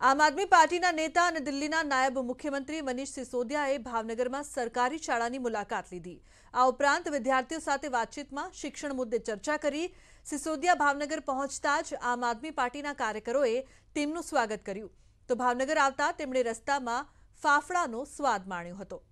આમ આદમી પાર્ટીના નેતા અને દિલ્હીના નાયબ મુખ્યમંત્રી મનીષ સિસોદિયાએ ભાવનગરમાં સરકારી શાળાની મુલાકાત લીધી આ ઉપરાંત વિદ્યાર્થીઓ સાથે વાતચીતમાં શિક્ષણ મુદ્દે ચર્ચા કરી સિસોદિયા ભાવનગર પહોંચતા જ આમ આદમી પાર્ટીના કાર્યકરોએ તેમનું સ્વાગત કર્યું તો ભાવનગર આવતા તેમણે રસ્તામાં ફાફડાનો સ્વાદ માણ્યો હતો